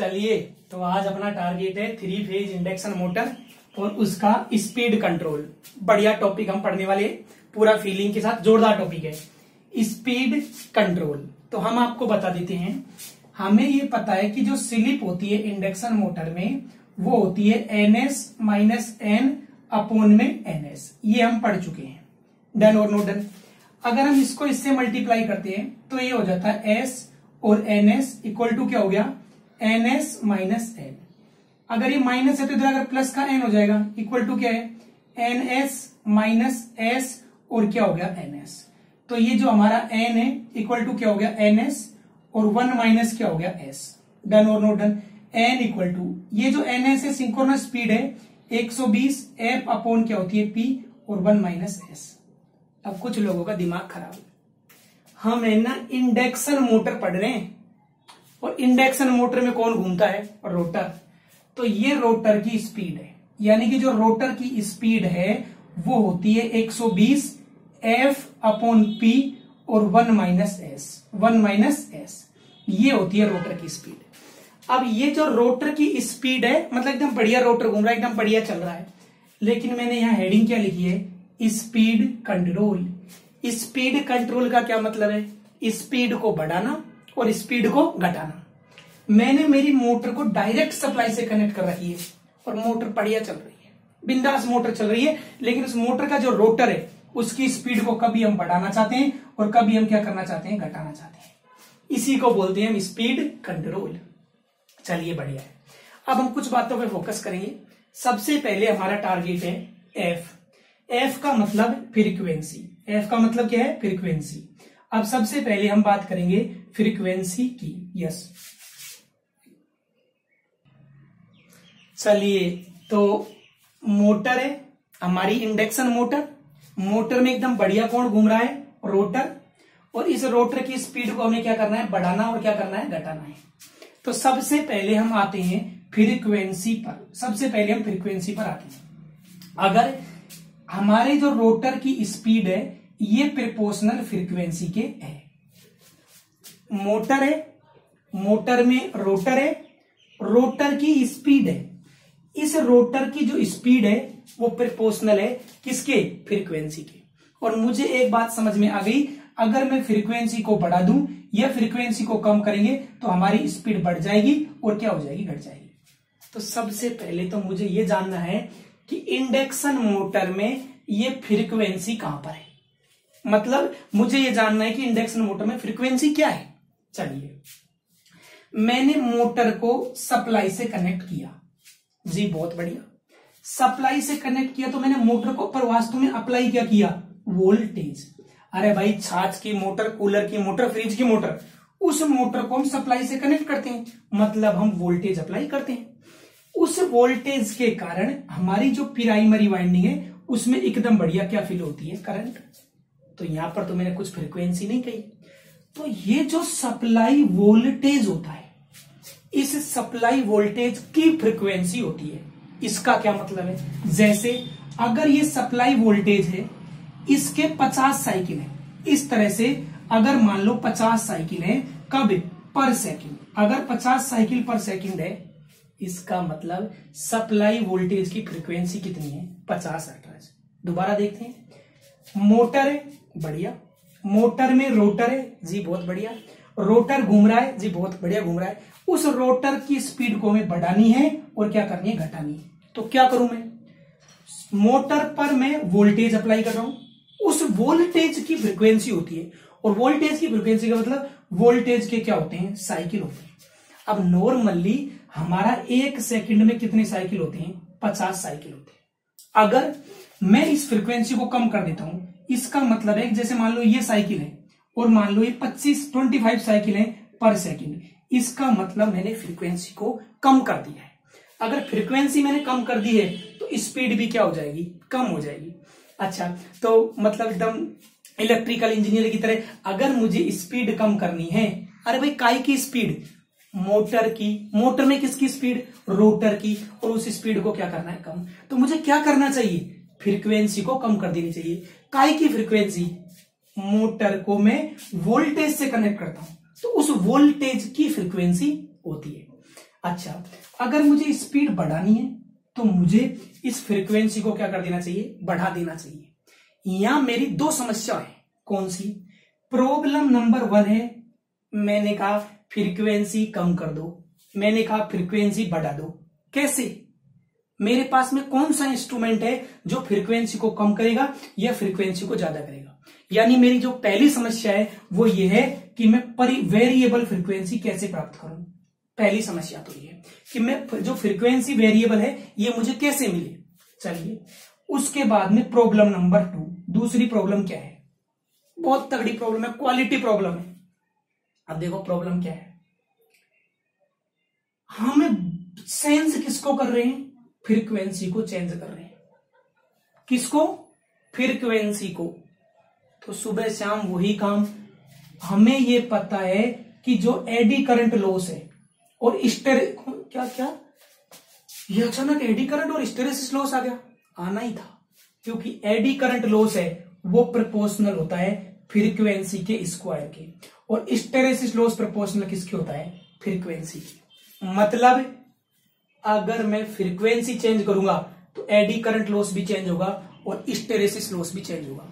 चलिए तो आज अपना टारगेट है थ्री फ़ेज़ इंडक्शन मोटर और उसका स्पीड कंट्रोल बढ़िया टॉपिक हम पढ़ने वाले पूरा फीलिंग के साथ जोरदार टॉपिक है। स्पीड कंट्रोल तो हम आपको बता देते हैं, हमें ये पता है कि जो स्लिप होती है इंडक्शन मोटर में, वो होती है N S minus N upon में एन एस ये हम पढ़ चुके हैं। डन और नो डन अगर हम इसको इससे मल्टीप्लाई करते हैं तो ये हो जाता है एस और एन एस इक्वल टू क्या हो गया? N S minus N. अगर ये माइनस है तो इधर अगर प्लस का एन हो जाएगा, इक्वल टू क्या है? एन एस माइनस एस और क्या हो गया? N S. तो ये जो हमारा एन है, इक्वल टू क्या हो गया? एन एस और वन माइनस क्या हो गया? एस। डन और not done N equal to ये जो एन एस है सिंक्रोनस स्पीड है 120 एफ़ अपॉन क्या होती है? पी और वन माइनस एस अब कुछ लोगों का दिमाग खराब। हम है ना इंडक्शन मोटर पढ़ रहे हैं। और इंडक्शन मोटर में कौन घूमता है? रोटर तो ये रोटर की स्पीड है. यानी कि जो रोटर की स्पीड है, वो होती है 120 एफ़ अपॉन पी और one minus S one minus S ये होती है रोटर की स्पीड अब ये जो रोटर की स्पीड है मतलब एकदम बढ़िया रोटर घूम रहा है, एकदम बढ़िया चल रहा है. लेकिन मैंने यहाँ हेडिंग क्या लिखी है? स्पीड कंट्रोल स्पीड कंट्रोल का क्या मतलब है? स्पीड को बढ़ाना और स्पीड को घटाना। मैंने मेरी मोटर को डायरेक्ट सप्लाई से कनेक्ट कर रखी है और मोटर बढ़िया चल रही है। बिंदास मोटर चल रही है, लेकिन उस मोटर का जो रोटर है, उसकी स्पीड को कभी हम बढ़ाना चाहते हैं और कभी हम क्या करना चाहते हैं, घटाना चाहते हैं। इसी को बोलते हैं हम स्पीड कंट्रोल। चलिए बढ़िया है। अब हम कुछ बातों पर फोकस करेंगे। सबसे पहले हमारा टारगेट है एफ़ एफ़ का मतलब फ्रीक्वेंसी। एफ़ का मतलब क्या है? फ्रीक्वेंसी। अब सबसे पहले हम बात करेंगे फ्रीक्वेंसी की यस चलिए तो मोटर है, हमारी इंडक्शन मोटर। मोटर में एकदम बढ़िया कौन घूम रहा है, रोटर। और इस रोटर की स्पीड को हमें क्या करना है, बढ़ाना और क्या करना है, घटाना है। तो सबसे पहले हम आते हैं फ्रीक्वेंसी पर। सबसे पहले हम फ्रीक्वेंसी पर आते हैं। अगर हमारे जो रोटर की स्पीड है, ये प्रिपोर्शनल फ्रीक्वेंसी के है। मोटर है, मोटर में रोटर है, रोटर की स्पीड है। इस रोटर की जो स्पीड है, वो प्रिपोर्शनल है किसके? फ्रीक्वेंसी के। और मुझे एक बात समझ में आ गई, अगर मैं फ्रीक्वेंसी को बढ़ा दूँ या फ्रीक्वेंसी को कम करेंगे तो हमारी स्पीड बढ़ जाएगी और क्या हो जाएगी? घट जाएगी। तो सबसे पहले तो मुझे यह जानना है कि इंडक्शन मोटर में ये फ्रीक्वेंसी कहाँ पर है? मतलब मुझे यह जानना है कि इंडक्शन मोटर में फ्रीक्वेंसी क्या है। चलिए। मैंने मोटर को सप्लाई से कनेक्ट किया। जी, बहुत बढ़िया। सप्लाई से कनेक्ट किया तो मैंने मोटर को, पर वास्तव में अप्लाई क्या किया? वोल्टेज अरे भाई, छाछ की मोटर कूलर की मोटर फ्रिज की मोटर, उस मोटर को हम सप्लाई से कनेक्ट करते हैं। मतलब हम वोल्टेज अप्लाई करते हैं। उस वोल्टेज के कारण हमारी जो प्राइमरी वाइंडिंग है, उसमें एकदम बढ़िया क्या फील होती है? करंट तो यहाँ पर तो मैंने कुछ फ्रिक्वेंसी नहीं कही। तो ये जो सप्लाई वोल्टेज होता है, इस सप्लाई वोल्टेज की फ्रीक्वेंसी होती है। इसका क्या मतलब है? जैसे अगर ये सप्लाई वोल्टेज है, इसके 50 साइकिल है। इस तरह से अगर मान लो 50 साइकिल है, कब पर सेकंड अगर 50 साइकिल पर सेकंड है, इसका मतलब सप्लाई वोल्टेज की फ्रीक्वेंसी कितनी है? 50 हर्ट्ज दोबारा देखते हैं। मोटर है, बढ़िया। मोटर में रोटर है, जी बहुत बढ़िया। रोटर घूम रहा है, जी बहुत बढ़िया घूम रहा है। उस रोटर की स्पीड को हमें बढ़ानी है और क्या करनी है, घटानी है। तो क्या करूँ मैं? मोटर पर मैं वोल्टेज अप्लाई कर रहा हूँ। उस वोल्टेज की फ्रीक्वेंसी होती है। और वोल्टेज की फ्रीक्वेंसी का मतलब वोल्टेज के क्या होते हैं? साइकिल होते हैं। अब नॉर्मली हमारा एक सेकंड में कितने साइकिल होते हैं? पचास साइकिल होते हैं। अगर मैं इस फ्रीक्वेंसी को कम कर देता हूँ इसका मतलब है, जैसे मान लो ये साइकिल है, और मान लो ये पच्चीस, ट्वेंटी फाइव साइकिल है पर सेकेंड, इसका मतलब मैंने फ्रीक्वेंसी को कम कर दिया है। अगर फ्रीक्वेंसी मैंने कम कर दी है तो स्पीड भी क्या हो जाएगी? कम हो जाएगी। अच्छा तो मतलब एकदम इलेक्ट्रिकल इंजीनियर की तरह, अगर मुझे स्पीड कम करनी है, अरे भाई काय की स्पीड? मोटर की। मोटर में किसकी स्पीड? रोटर की। और उस स्पीड को क्या करना है? कम। तो मुझे क्या करना चाहिए? फ्रीक्वेंसी को कम कर देनी चाहिए। काय की फ्रीक्वेंसी मोटर को मैं वोल्टेज से कनेक्ट करता हूँ। तो उस वोल्टेज की फ्रीक्वेंसी होती है। अच्छा अगर मुझे स्पीड बढ़ानी है तो मुझे इस फ्रीक्वेंसी को क्या कर देना चाहिए? बढ़ा देना चाहिए। यहाँ मेरी दो समस्या है। कौन सी? प्रॉब्लम नंबर वन है, मैंने कहा फ्रीक्वेंसी कम कर दो। मैंने कहा फ्रीक्वेंसी बढ़ा दो। कैसे? मेरे पास में कौन सा इंस्ट्रूमेंट है जो फ्रीक्वेंसी को कम करेगा या फ्रीक्वेंसी को ज़्यादा करेगा? यानी मेरी जो पहली समस्या है, वो ये है कि मैं वेरिएबल फ्रीक्वेंसी कैसे प्राप्त करूँ? पहली समस्या तो ये कि मैं जो फ्रीक्वेंसी वेरिएबल है, ये मुझे कैसे मिले? चलिए, उसके बाद में प्रॉब्लम नंबर टू दूसरी प्रॉब्लम क्या है? बहुत तगड़ी प्रॉब्लम है क्वालिटी प्रॉब्लम है। अब देखो प्रॉब्लम क्या है। हम सेंस किसको कर रहे हैं? फ्रीक्वेंसी को चेंज कर रहे हैं। किसको? फ्रीक्वेंसी को। तो सुबह शाम वही काम। हमें ये पता है कि जो एडी करंट लॉस है और स्टेर क्या क्या? ये अचानक एडी करंट और स्टेरेसिस लॉस आ गया। आना ही था। क्योंकि एडी करंट लॉस है, वो प्रपोर्शनल होता है फ्रीक्वेंसी के स्क्वायर के। और स्टेरेसिस लॉस प्रपोर्शनल किसके होता है? फ्रीक्वेंसी की। मतलब अगर मैं फ्रीक्वेंसी चेंज करूँगा तो एडी करंट लॉस भी चेंज होगा और स्टेरेसिस लॉस भी चेंज होगा।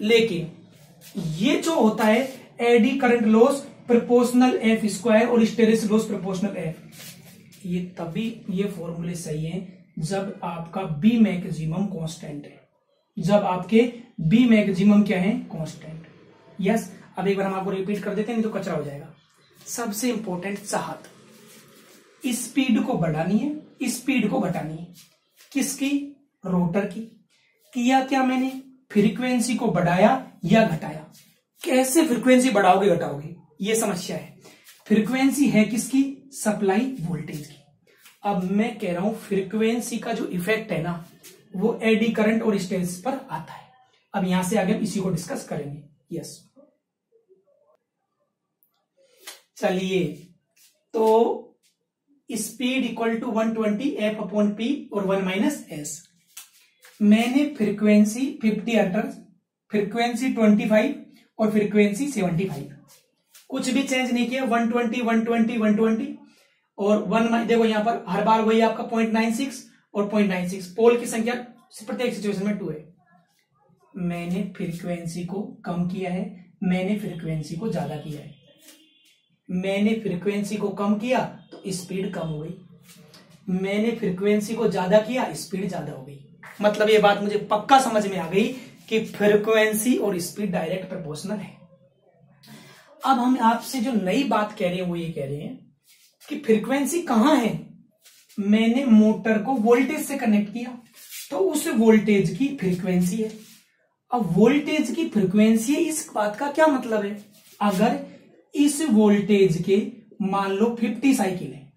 लेकिन ये जो होता है eddy current loss proportional F square और स्टेरेसिस लॉस प्रपोर्शनल एफ़ ये तभी ये फॉर्मूले सही है जब आपका बी मैक्सिमम कांस्टेंट है। जब आपके बी मैक्सिमम क्या है? कांस्टेंट यस अब एक बार हम आपको रिपीट कर देते हैं, नहीं तो कचरा हो जाएगा। सबसे इंपॉर्टेंट चाहत। स्पीड को बढ़ानी है स्पीड को घटानी है। किसकी? रोटर की। किया क्या मैंने? फ्रीक्वेंसी को बढ़ाया या घटाया? कैसे फ्रीक्वेंसी बढ़ाओगे, घटाओगे? ये समस्या है। फ्रीक्वेंसी है किसकी? सप्लाई वोल्टेज की। अब मैं कह रहा हूँ, फ्रीक्वेंसी का जो इफ़ेक्ट है ना, वो एडी करंट और स्टेज पर आता है। अब यहाँ से आगे हम इसी को डिस्कस करेंगे। यस। चलिए तो speed equal to 120 twenty F upon P और वन माइनस एस मैंने फ्रीक्वेंसी 50 हर्ट्ज फ्रीक्वेंसी 25 और फ्रीक्वेंसी 75 कुछ भी चेंज नहीं किया 120 120 120 और वन देखो यहाँ पर हर बार वही आपका 0.96 और 0.96 पोल की संख्या प्रत्येक सिचुएशन में टू है। मैंने फ्रीक्वेंसी को कम किया है, मैंने फ्रीक्वेंसी को ज़्यादा किया है। मैंने फ्रीक्वेंसी को कम किया स्पीड कम हो गई। मैंने फ्रीक्वेंसी को ज़्यादा किया, स्पीड ज़्यादा हो गई। मतलब ये बात मुझे पक्का समझ में आ गई कि फ्रीक्वेंसी और स्पीड डायरेक्ट प्रपोर्शनल है। अब हम आपसे जो नई बात कह रहे हैं, वो ये कह रहे हैं कि फ्रीक्वेंसी कहाँ है? मैंने मोटर को वोल्टेज से कनेक्ट किया तो उस वोल्टेज की फ्रीक्वेंसी है। अब वोल्टेज की फ्रीक्वेंसी इस बात का क्या मतलब है? अगर इस वोल्टेज के मान लो 50 साइकिल है।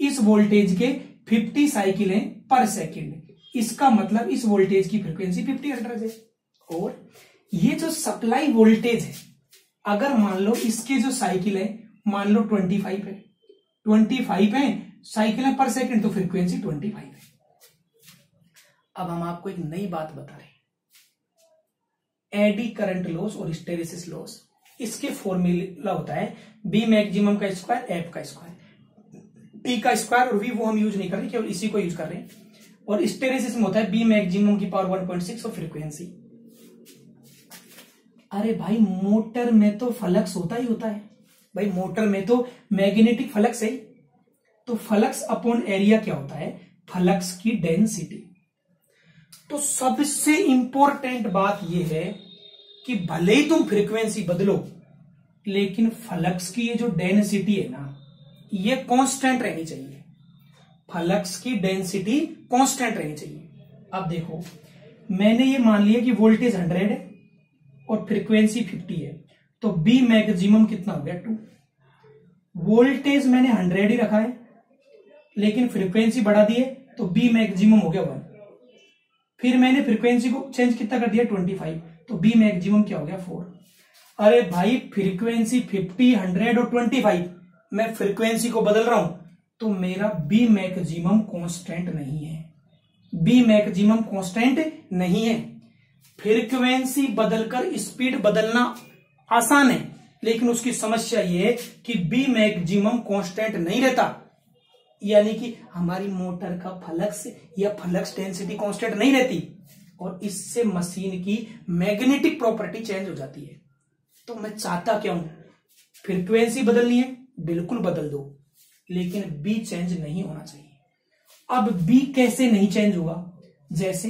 इस वोल्टेज के 50 साइकिल है पर सेकंड इसका मतलब इस वोल्टेज की फ्रीक्वेंसी 50 हर्ट्ज है। और ये जो सप्लाई वोल्टेज है, अगर मान लो इसके जो साइकिल है, मान लो 25 है। 25 है साइकिल है पर सेकंड तो फ्रीक्वेंसी 25 है। अब हम आपको एक नई बात बता रहे हैं। एडी करंट लॉस और स्टेरिसिस लॉस इसके फॉर्मूला होता है बी मैक्सिमम का स्क्वायर एफ़ का स्क्वायर टी का स्क्वायर और वी वो हम यूज़ नहीं कर रहे, केवल इसी को यूज़ कर रहे हैं। और स्टेरिसिस में होता है बी मैक्सिमम की पावर 1.6 और फ्रीक्वेंसी अरे भाई मोटर में तो फलक्स होता ही होता है। भाई मोटर में तो मैग्नेटिक फलक्स है तो फलक्स अपॉन एरिया क्या होता है? फलक्स की डेंसिटी तो सबसे इंपॉर्टेंट बात यह है कि भले ही तुम फ्रीक्वेंसी बदलो, लेकिन फ्लक्स की ये जो डेंसिटी है ना, ये कांस्टेंट रहनी चाहिए। फ्लक्स की डेंसिटी कांस्टेंट रहनी चाहिए। अब देखो, मैंने ये मान लिया कि वोल्टेज 100 है और फ्रीक्वेंसी 50 है तो बी मैक्सिमम कितना हो गया? टू वोल्टेज मैंने 100 ही रखा है, लेकिन फ्रीक्वेंसी बढ़ा दी है तो बी मैक्सिमम हो गया वन फिर मैंने फ्रीक्वेंसी को चेंज कितना कर दिया? 25 तो बी मैक्सिमम क्या हो गया? फोर अरे भाई फ्रीक्वेंसी फिफ्टी हंड्रेड और ट्वेंटी फाइव मैं फ्रीक्वेंसी को बदल रहा हूँ तो मेरा बी मैक्सिमम कांस्टेंट नहीं है। बी मैक्सिमम कांस्टेंट नहीं है। फ्रीक्वेंसी बदलकर स्पीड बदलना आसान है, लेकिन उसकी समस्या यह है कि बी मैक्सिमम कांस्टेंट नहीं रहता। यानी कि हमारी मोटर का फ्लक्स या फ्लक्स डेंसिटी कांस्टेंट नहीं रहती। और इससे मशीन की मैग्नेटिक प्रॉपर्टी चेंज हो जाती है। तो मैं चाहता क्या हूँ? फ्रीक्वेंसी बदलनी है, बिल्कुल बदल दो, लेकिन बी चेंज नहीं होना चाहिए। अब बी कैसे नहीं चेंज होगा? जैसे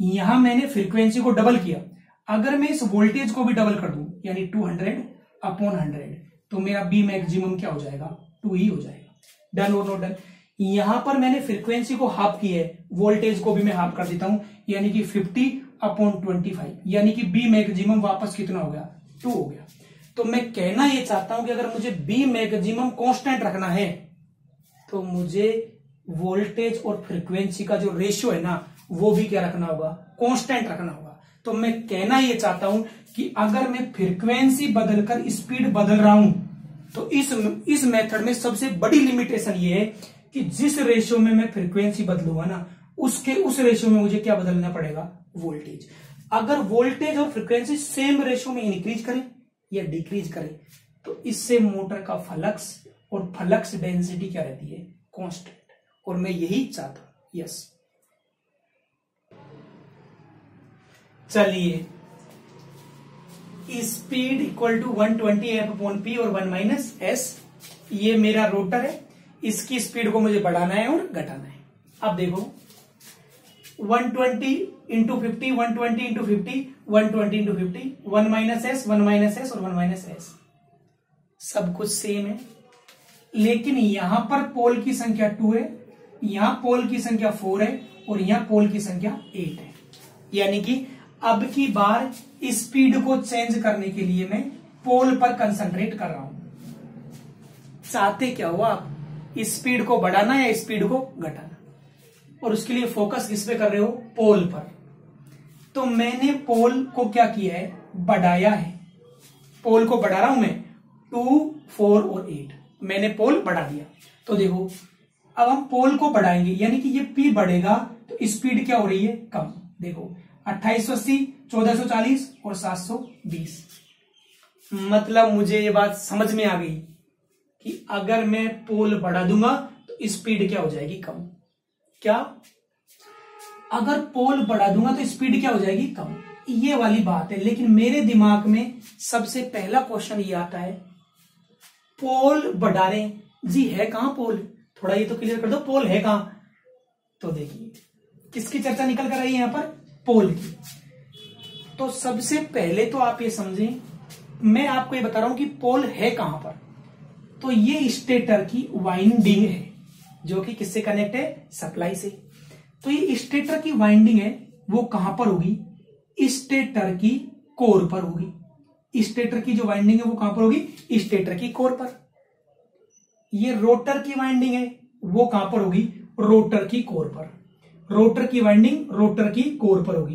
यहाँ मैंने फ्रीक्वेंसी को डबल किया। अगर मैं इस वोल्टेज को भी डबल कर दूँ, यानी 200 अपॉन 100 तो मेरा बी मैक्सिमम क्या हो जाएगा? टू ही हो जाएगा। डन और नोट डन यहाँ पर मैंने फ्रीक्वेंसी को हाफ़ की है, वोल्टेज को भी मैं हाफ़ कर देता हूँ। यानी कि 50 अपॉन ट्वेंटी यानी कि बी मैक्सिमम वापस कितना हो गया? टू हो गया। तो मैं कहना यह चाहता हूँ कि अगर मुझे बी मैक्सिमम कांस्टेंट रखना है तो मुझे वोल्टेज और फ्रीक्वेंसी का जो रेशियो है ना, वो भी क्या रखना होगा? कांस्टेंट रखना होगा। तो मैं कहना यह चाहता हूँ कि अगर मैं फ्रीक्वेंसी बदलकर स्पीड बदल रहा हूँ तो इस इस मेथड में सबसे बड़ी लिमिटेशन ये है कि जिस रेशियो में मैं फ्रीक्वेंसी बदलूँगा ना उसके उस रेशियो में मुझे क्या बदलना पड़ेगा? वोल्टेज अगर वोल्टेज और फ्रीक्वेंसी सेम रेशियो में इंक्रीज करें या डिक्रीज करें तो इससे मोटर का फ्लक्स और फ्लक्स डेंसिटी क्या रहती है? कांस्टेंट और मैं यही चाहता हूँ। यस चलिए। Speed equal to 120 twenty F upon P और वन माइनस एस ये मेरा रोटर है। इसकी स्पीड को मुझे बढ़ाना है और घटाना है। अब देखो। 120 twenty into fifty one twenty into fifty one twenty into fifty one minus S one minus S और वन माइनस एस सब कुछ सेम है. लेकिन यहाँ पर पोल की संख्या टू है, यहाँ पोल की संख्या फोर है और यहाँ पोल की संख्या एट है. यानी कि अब की बार स्पीड को चेंज करने के लिए मैं पोल पर कंसंट्रेट कर रहा हूँ. चाहते क्या हुआ? आप स्पीड को बढ़ाना या स्पीड को घटाना? और उसके लिए फोकस किस पे कर रहे हो? पोल पर। तो मैंने पोल को क्या किया है? बढ़ाया है। पोल को बढ़ा रहा हूँ मैं। टू, फोर और एट। मैंने पोल बढ़ा दिया। तो देखो, अब हम पोल को बढ़ाएँगे। यानी कि ये पी बढ़ेगा तो स्पीड क्या हो रही है? कम। देखो, अट्ठाईस सौ अस्सी, चौदह सौ चालीस और सात सौ बीस। मतलब मुझे ये बात समझ में आ गई कि अगर मैं पोल बढ़ा दूँगा तो स्पीड क्या हो जाएगी? कम। क्या? अगर पोल बढ़ा दूँगा तो स्पीड क्या हो जाएगी? कम। ये वाली बात है, लेकिन मेरे दिमाग में सबसे पहला क्वेश्चन ये आता है, पोल बढ़ा रहे जी, है कहाँ पोल? थोड़ा ये तो क्लियर कर दो, पोल है कहाँ? तो देखिए, किसकी चर्चा निकल कर रही है यहाँ पर? पोल की। तो सबसे पहले तो आप ये समझें, मैं आपको ये बता रहा हूँ कि पोल है कहाँ पर। तो ये स्टेटर की वाइंडिंग है। जो कि किससे कनेक्ट है? सप्लाई से। तो ये स्टेटर की वाइंडिंग है, वो कहाँ पर होगी? स्टेटर की कोर पर होगी। स्टेटर की जो वाइंडिंग है, वो कहाँ पर होगी? स्टेटर की कोर पर। ये रोटर की वाइंडिंग है, वो कहाँ पर होगी? रोटर की कोर पर। रोटर की वाइंडिंग रोटर की कोर पर होगी।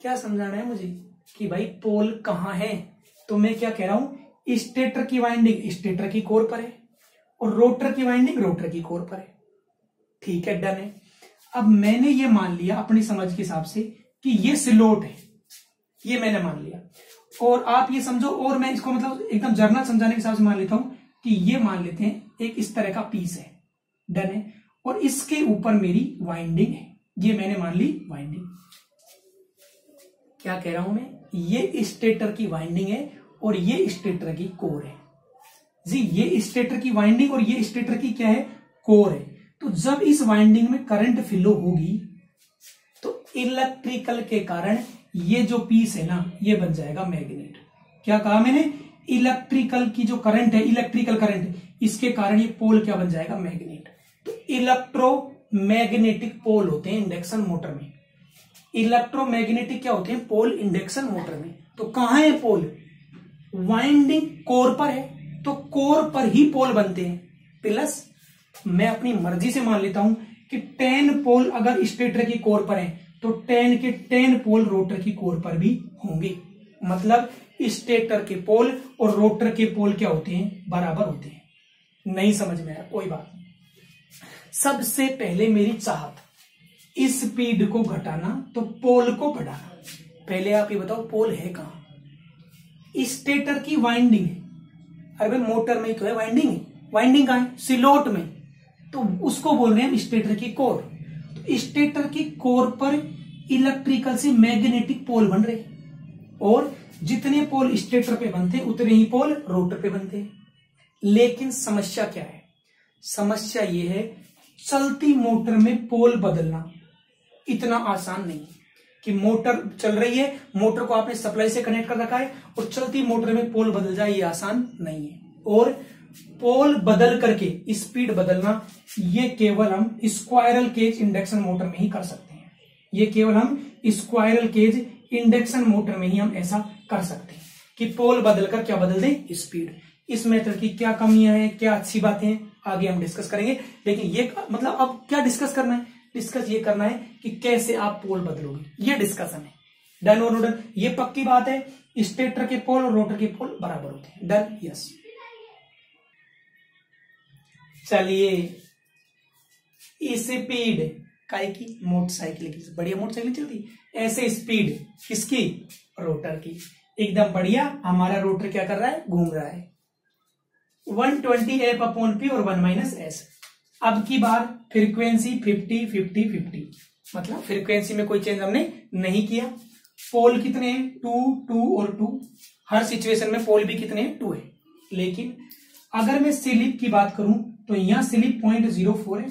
क्या समझाना है मुझे कि भाई पोल कहाँ है? तो मैं क्या कह रहा हूँ? स्टेटर की वाइंडिंग स्टेटर की कोर पर है। और रोटर की वाइंडिंग रोटर की कोर पर है। ठीक है, डन है। अब मैंने ये मान लिया अपनी समझ के हिसाब से कि ये सिलोट है। ये मैंने मान लिया। और आप ये समझो, और मैं इसको मतलब एकदम जर्नल समझाने के हिसाब से मान लेता हूँ कि ये मान लेते हैं, एक इस तरह का पीस है। डन है। और इसके ऊपर मेरी वाइंडिंग है। ये मैंने मान ली वाइंडिंग। क्या कह रहा हूँ मैं? ये स्टेटर की वाइंडिंग है और ये स्टेटर की कोर है। जी, ये स्टेटर की वाइंडिंग और ये स्टेटर की क्या है? कोर है। तो जब इस वाइंडिंग में करंट फ्लो होगी तो इलेक्ट्रिकल के कारण ये जो पीस है ना, ये बन जाएगा मैग्नेट क्या कहा मैंने? इलेक्ट्रिकल की जो करंट है इलेक्ट्रिकल करंट इसके कारण ये पोल क्या बन जाएगा? मैग्नेट तो इलेक्ट्रो मैग्नेटिक पोल होते हैं इंडक्शन मोटर में। इलेक्ट्रोमैग्नेटिक क्या होते हैं? पोल इंडक्शन मोटर में। तो कहा है पोल वाइंडिंग कोर पर है। तो कोर पर ही पोल बनते हैं। प्लस मैं अपनी मर्ज़ी से मान लेता हूँ कि टेन पोल अगर स्टेटर की कोर पर है तो टेन के टेन पोल रोटर की कोर पर भी होंगे। मतलब स्टेटर के पोल और रोटर के पोल क्या होते हैं? बराबर होते हैं। नहीं समझ में आया, कोई बात सबसे पहले मेरी चाहत, इस स्पीड को घटाना तो पोल को बढ़ाना। पहले आप ये बताओ पोल है कहाँ? स्टेटर की वाइंडिंग है। अरे भाई मोटर में ही तो है वाइंडिंग वाइंडिंग कहा है? सिलोट में। तो उसको बोल रहे हैं स्टेटर की कोर तो स्टेटर की कोर पर इलेक्ट्रिकल से मैग्नेटिक पोल बन रहे। और जितने पोल स्टेटर पे बनते, उतने ही पोल रोटर पे बनते। लेकिन समस्या क्या है? समस्या ये है, चलती मोटर में पोल बदलना इतना आसान नहीं कि मोटर चल रही है, मोटर को आपने सप्लाई से कनेक्ट कर रखा है और चलती मोटर में पोल बदल जाए, ये आसान नहीं है। और पोल बदल करके स्पीड बदलना, ये केवल हम स्क्वायरल केज इंडक्शन मोटर में ही कर सकते हैं। ये केवल हम स्क्वायरल केज इंडक्शन मोटर में ही हम ऐसा कर सकते हैं कि पोल बदलकर क्या बदल दे? स्पीड इस मेथड की क्या कमियाँ हैं, क्या अच्छी बातें हैं, आगे हम डिस्कस करेंगे। लेकिन ये मतलब अब क्या डिस्कस करना है? डिस्कस ये करना है कि कैसे आप पोल बदलोगे। ये डिस्कशन है। डन और डन ये पक्की बात है, स्टेटर के पोल और रोटर के पोल बराबर होते हैं। Done, yes. चलिए स्पीड काय की? मोटरसाइकिल की। बढ़िया मोटरसाइकिल चलती? ऐसे स्पीड किसकी? रोटर की। एकदम बढ़िया, हमारा रोटर क्या कर रहा है? घूम रहा है। 120 ट्वेंटी एफ़ अपॉन पी और वन माइनस एस अब की बार फ्रीक्वेंसी 50 50 50 मतलब फ्रीक्वेंसी में कोई चेंज हमने नहीं किया। पोल कितने हैं? टू टू और टू हर सिचुएशन में पोल भी कितने टू है। लेकिन अगर मैं स्लिप की बात करूँ तो यहाँ स्लिप पॉइंट ज़ीरो फोर है।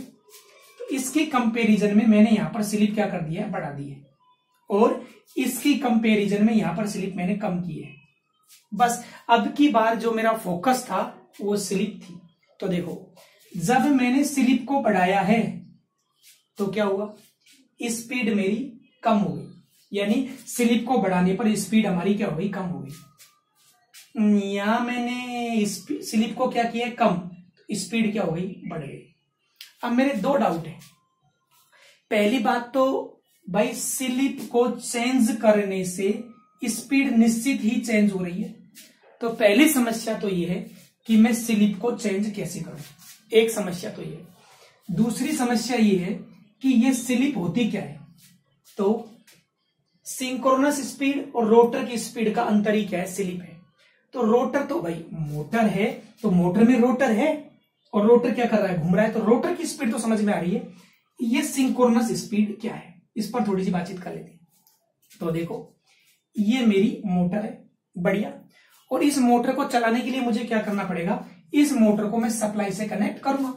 तो इसके कंपेरिजन में मैंने यहाँ पर स्लिप क्या कर दिया है? बढ़ा दी है। और इसकी कंपेरिजन में यहाँ पर स्लिप मैंने कम की है। बस अब की बार जो मेरा फोकस था, वो स्लिप थी। तो देखो जब मैंने स्लिप को बढ़ाया है तो क्या हुआ? स्पीड मेरी कम हो गई। यानी स्लिप को बढ़ाने पर स्पीड हमारी क्या हो गई? कम हो गई। यहाँ मैंने स्लिप को क्या किया? कम। स्पीड क्या हो गई? बढ़ गई। अब मेरे दो डाउट है। पहली बात तो भाई, स्लिप को चेंज करने से स्पीड निश्चित ही चेंज हो रही है। तो पहली समस्या तो यह है कि मैं स्लिप को चेंज कैसे करूँ? एक समस्या तो यह दूसरी समस्या ये है कि यह स्लिप होती क्या है? तो सिंक्रोनस स्पीड और रोटर की स्पीड का अंतर ही क्या है? स्लिप है। तो रोटर तो भाई मोटर है तो मोटर में रोटर है और रोटर क्या कर रहा है? घूम रहा है। तो रोटर की स्पीड तो समझ में आ रही है ये सिंक्रोनस स्पीड क्या है? इस पर थोड़ी सी बातचीत कर लेते हैं। तो देखो, ये मेरी मोटर है, बढ़िया। और इस मोटर को चलाने के लिए मुझे क्या करना पड़ेगा? इस मोटर को मैं सप्लाई से कनेक्ट करूँगा।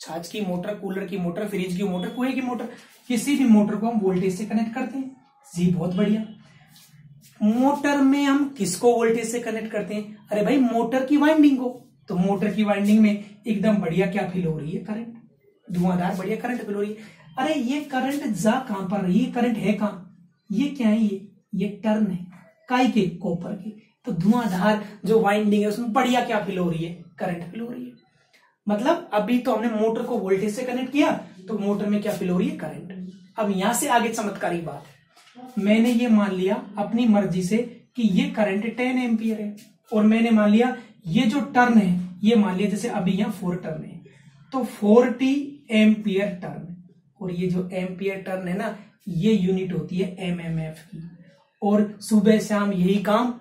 छाछ की मोटर, कूलर की मोटर, फ्रिज की मोटर, कुएँ की मोटर, किसी भी मोटर को हम वोल्टेज से कनेक्ट करते हैं। जी, बहुत बढ़िया। मोटर में हम किसको वोल्टेज से कनेक्ट करते हैं? अरे भाई, मोटर की वाइंडिंग को। तो मोटर की वाइंडिंग में एकदम बढ़िया क्या फील हो रही है? करंट धुआंधार, बढ़िया करंट फील हो रही है। अरे, ये करंट जा कहाँ पर रही है? करंट है कहाँ? ये क्या है ये? ये टर्न है, काई के कॉपर के। तो धुआंधार जो वाइंडिंग है, उसमें बढ़िया क्या फील हो रही है? करंट फील हो रही है। मतलब अभी तो हमने मोटर को वोल्टेज से कनेक्ट किया तो मोटर में क्या फील हो रही है? करंट। अब यहाँ से आगे चमत्कारी बात है। मैंने ये मान लिया अपनी मर्ज़ी से कि ये करंट टेन एम्पियर है, और मैंने मान लिया ये जो टर्न है, ये मान लिया जैसे अभी यहाँ फोर टर्न है तो फोर्टी एम्पियर टर्न। और ये जो एम्पियर टर्न है ना, ये यूनिट होती है एमएमएफ की। और सुबह शाम यही काम,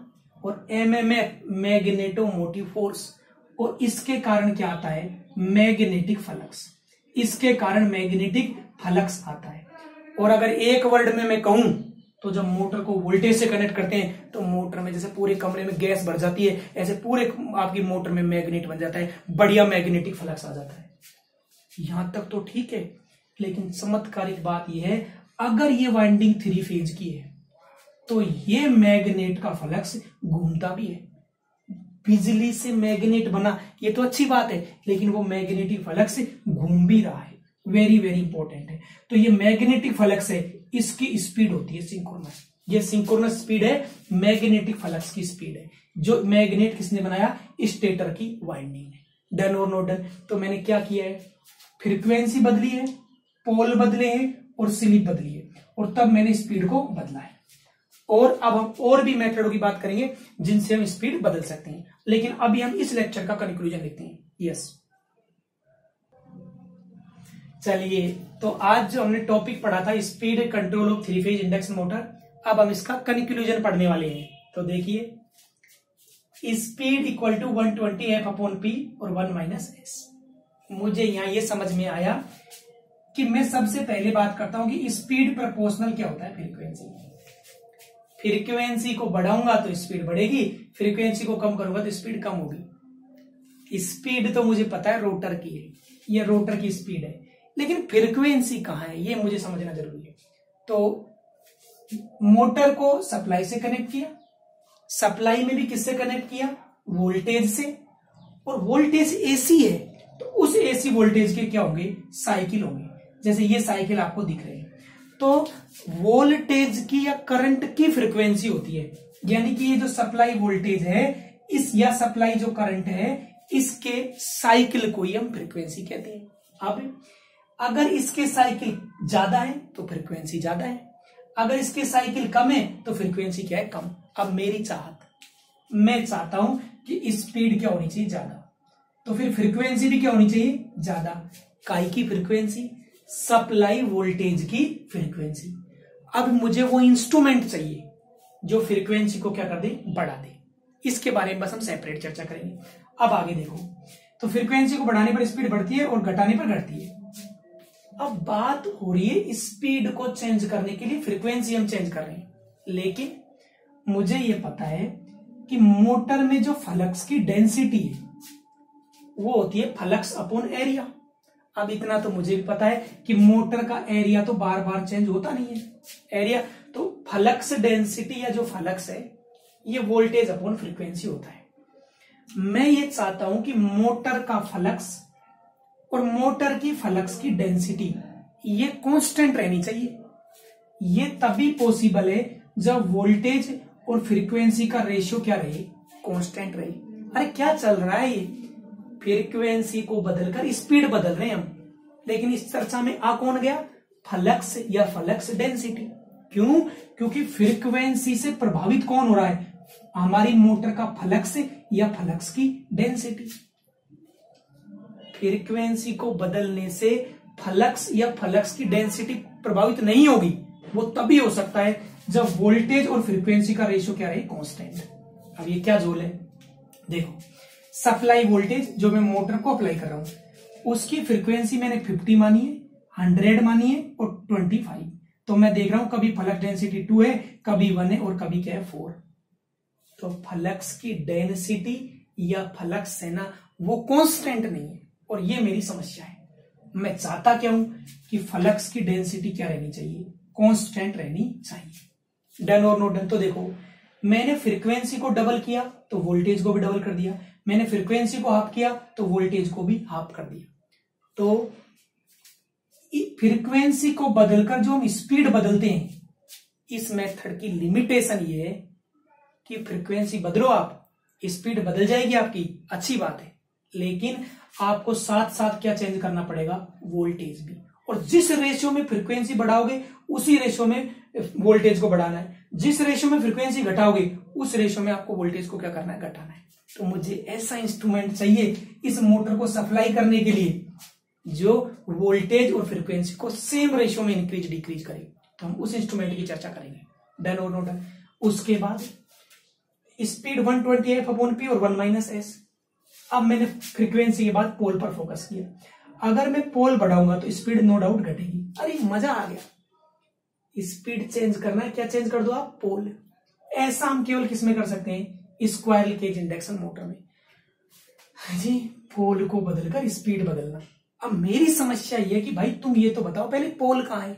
और M M F MMF magnetomotive force और इसके कारण क्या आता है? मैग्नेटिक फ्लक्स इसके कारण मैग्नेटिक फ्लक्स आता है। और अगर एक वर्ड में मैं कहूँ तो जब मोटर को वोल्टेज से कनेक्ट करते हैं तो मोटर में जैसे पूरे कमरे में गैस भर जाती है, ऐसे पूरे आपकी मोटर में मैग्नेट बन जाता है, बढ़िया मैग्नेटिक फ्लक्स आ जाता है। यहाँ तक तो ठीक है, लेकिन चमत्कारिक बात यह है, अगर ये वाइंडिंग थ्री फ़ेज़ की है तो ये मैग्नेट का फ्लक्स घूमता भी है। बिजली से मैग्नेट बना, ये तो अच्छी बात है, लेकिन वो मैग्नेटिक फ्लक्स घूम भी रहा है। वेरी वेरी इंपॉर्टेंट है। तो ये मैग्नेटिक फ्लक्स है, इसकी स्पीड होती है सिंक्रोनस ये सिंक्रोनस स्पीड है, मैग्नेटिक फ्लक्स की स्पीड है। जो मैग्नेट किसने बनाया? स्टेटर की वाइंडिंग ने। डन और नो डन तो मैंने क्या किया है? फ्रिक्वेंसी बदली है पोल बदले हैं और स्लिप बदली है। और तब मैंने स्पीड को बदला है। और अब हम और भी मेथडों की बात करेंगे, जिनसे हम स्पीड बदल सकते हैं। लेकिन अभी हम इस लेक्चर का कंक्लूजन देखते हैं। यस चलिए तो आज जो हमने टॉपिक पढ़ा था speed control of three phase induction motor अब हम इसका कंक्लूजन पढ़ने वाले हैं। तो देखिए speed equal to one twenty F upon P और वन माइनस एस मुझे यहाँ ये समझ में आया कि मैं सबसे पहले बात करता हूँ कि स्पीड प्रपोर्शनल क्या होता है फ्रीक्वेंसी फ्रीक्वेंसी को बढ़ाऊँगा तो स्पीड बढ़ेगी फ्रीक्वेंसी को कम करूँगा तो स्पीड कम होगी। स्पीड तो मुझे पता है रोटर की है, ये रोटर की स्पीड है। लेकिन फ्रीक्वेंसी कहाँ है, ये मुझे समझना ज़रूरी है। तो मोटर को सप्लाई से कनेक्ट किया सप्लाई में भी किससे कनेक्ट किया? वोल्टेज से। और वोल्टेज एसी है तो उस एसी वोल्टेज के क्या होंगे? साइकिल होंगे। जैसे ये साइकिल आपको दिख रहे हैं। तो वोल्टेज की या करंट की फ्रीक्वेंसी होती है। यानी कि ये जो सप्लाई वोल्टेज है, इस या सप्लाई जो करंट है, इसके साइकिल को ही हम फ्रीक्वेंसी कहते हैं। अब, अगर इसके साइकिल ज़्यादा है तो फ्रीक्वेंसी ज़्यादा है। अगर इसके साइकिल कम है तो फ्रीक्वेंसी क्या है? कम। अब मेरी चाहत, मैं चाहता हूँ कि स्पीड क्या होनी चाहिए? ज़्यादा। तो फिर फ्रीक्वेंसी भी क्या होनी चाहिए? ज़्यादा। काई की फ्रीक्वेंसी सप्लाई वोल्टेज की फ्रीक्वेंसी अब मुझे वो इंस्ट्रूमेंट चाहिए, जो फ्रीक्वेंसी को क्या कर दे? बढ़ा दे। इसके बारे में बस हम सेपरेट चर्चा करेंगे। अब आगे देखो। तो फ्रीक्वेंसी को बढ़ाने पर स्पीड बढ़ती है और घटाने पर घटती है। अब बात हो रही है स्पीड को चेंज करने के लिए फ्रीक्वेंसी हम चेंज कर रहे हैं। लेकिन मुझे यह पता है कि मोटर में जो फ्लक्स की डेंसिटी है, वो होती है फ्लक्स अपॉन एरिया अब इतना तो मुझे भी पता है कि मोटर का एरिया तो बार बार चेंज होता नहीं है। एरिया तो फ्लक्स डेंसिटी या जो फ्लक्स है, ये वोल्टेज अपॉन फ्रीक्वेंसी होता है। मैं ये चाहता हूँ कि मोटर का फ्लक्स और मोटर की फ्लक्स की डेंसिटी, ये कांस्टेंट रहनी चाहिए। ये तभी पॉसिबल है जब वोल्टेज और फ्रीक्वेंसी का रेशियो क्या रहे, कांस्टेंट रहे। अरे क्या चल रहा है ये? फ्रीक्वेंसी को बदलकर स्पीड बदल रहे हैं हम। लेकिन इस चर्चा में आ कौन गया? फ्लक्स या फ्लक्स डेंसिटी। क्यों? क्योंकि फ्रीक्वेंसी से प्रभावित कौन हो रहा है? हमारी मोटर का फ्लक्स या फ्लक्स की डेंसिटी। फ्रीक्वेंसी को बदलने से फ्लक्स या फ्लक्स की डेंसिटी प्रभावित नहीं होगी। वो तभी हो सकता है जब वोल्टेज और फ्रीक्वेंसी का रेशियो क्या रहे? कांस्टेंट अब ये क्या जोल है? देखो। सप्लाई वोल्टेज जो मैं मोटर को अप्लाई कर रहा हूँ, उसकी फ्रीक्वेंसी मैंने 50 मानी है 100 मानी है और 25 तो मैं देख रहा हूँ कभी फ्लक्स डेंसिटी 2 है, कभी 1 है और कभी क्या है 4 तो फ्लक्स की डेंसिटी या फ्लक्स है ना, वो कांस्टेंट नहीं है और ये मेरी समस्या है। मैं चाहता क्या हूँ कि फ्लक्स की डेंसिटी क्या रहनी चाहिए? कांस्टेंट रहनी चाहिए। डन और नो डन तो देखो, मैंने फ्रीक्वेंसी को डबल किया तो वोल्टेज को भी डबल कर दिया। मैंने फ्रीक्वेंसी को हाफ़ किया तो वोल्टेज को भी हाफ़ कर दिया। तो फ्रीक्वेंसी को बदलकर जो हम स्पीड बदलते हैं, इस मेथड की लिमिटेशन ये है कि फ्रीक्वेंसी बदलो आप स्पीड बदल जाएगी आपकी, अच्छी बात है। लेकिन आपको साथ साथ क्या चेंज करना पड़ेगा? वोल्टेज भी। और जिस रेशियो में फ्रीक्वेंसी बढ़ाओगे, उसी रेशियो में वोल्टेज को बढ़ाना है। जिस रेशियो में फ्रीक्वेंसी घटाओगे उस रेशियो में आपको वोल्टेज को क्या करना है? घटाना है। तो मुझे ऐसा इंस्ट्रूमेंट चाहिए इस मोटर को सप्लाई करने के लिए जो वोल्टेज और फ्रीक्वेंसी को सेम रेशियो में इंक्रीज डिक्रीज करे। तो हम उस इंस्ट्रूमेंट की चर्चा करेंगे। डन और नो डन उसके बाद speed 120 twenty F upon P और वन माइनस एस अब मैंने फ्रीक्वेंसी के बाद पोल पर फोकस किया। अगर मैं पोल बढ़ाऊँगा तो स्पीड नो डाउट घटेगी। अरे, मज़ा आ गया। स्पीड चेंज करना है। क्या चेंज कर दो आप? पोल ऐसा हम केवल किसमें कर सकते हैं? स्क्वायर केज इंडक्शन मोटर में। जी, पोल को बदलकर स्पीड बदलना। अब मेरी समस्या यह कि भाई, तुम ये तो बताओ, पहले पोल कहाँ है?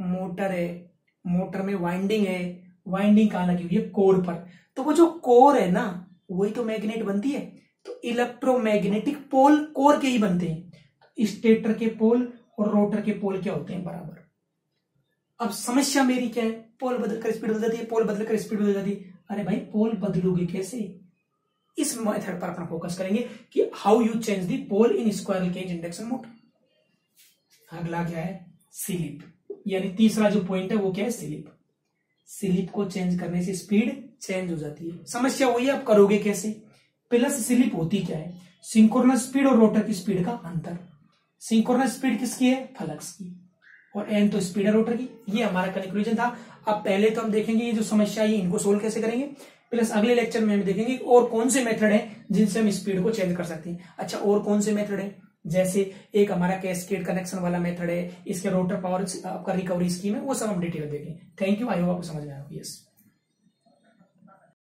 मोटर है, मोटर में वाइंडिंग है। वाइंडिंग कहाँ लगी हुई है? कोर पर। तो वो जो कोर है ना, वही तो मैग्नेट बनती है। तो इलेक्ट्रोमैग्नेटिक पोल कोर के ही बनते हैं। स्टेटर के पोल और रोटर के पोल क्या होते हैं? बराबर। अब समस्या मेरी क्या है? पोल बदलकर स्पीड बदल जाती है, पोल बदलकर स्पीड बदल जाती है। अरे भाई, पोल बदलोगे कैसे? इस मेथड पर अपना फोकस करेंगे कि how you change the pole in squirrel cage induction motor अगला क्या है? स्लिप यानी तीसरा जो पॉइंट है, वो क्या है? स्लिप स्लिप को चेंज करने से स्पीड चेंज हो जाती है। समस्या वही है आप करोगे कैसे? प्लस स्लिप होती क्या है? सिंक्रोनस स्पीड और रोटर की स्पीड का अंतर। सिंक्रोनस स्पीड किसकी है? फ्लक्स की। और एन तो स्पीडर रोटर की, ये हमारा कंक्लूजन था। अब पहले तो हम देखेंगे ये जो समस्या है इनको सोल्व कैसे करेंगे? प्लस अगले लेक्चर में हम देखेंगे और कौन से मेथड है जिनसे हम स्पीड को चेंज कर सकते हैं। अच्छा और कौन से मेथड है? जैसे एक हमारा कैस्केड कनेक्शन वाला मेथड है, इसके रोटर पावर आपका रिकवरी स्कीम है, वो सब हम डिटेल देखें थैंक यू आई होप आपको समझ में आया यस